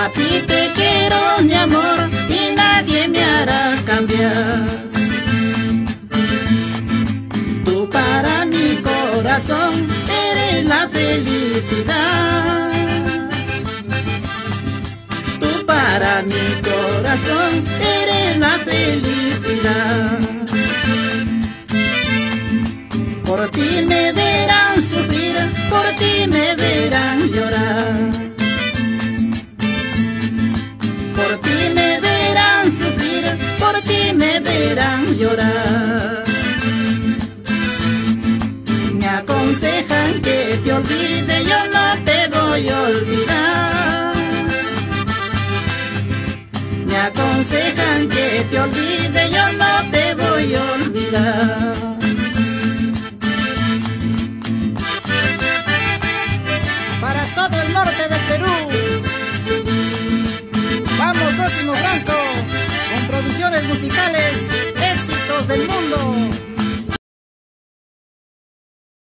A ti te quiero, mi amor, y nadie me hará cambiar. Tú para mi corazón eres la felicidad. Tú para mi corazón eres la felicidad. Por ti me Me aconsejan que te olvide, yo no te voy a olvidar. Me aconsejan que te olvide, yo no te voy a olvidar. Para todo el norte del Perú.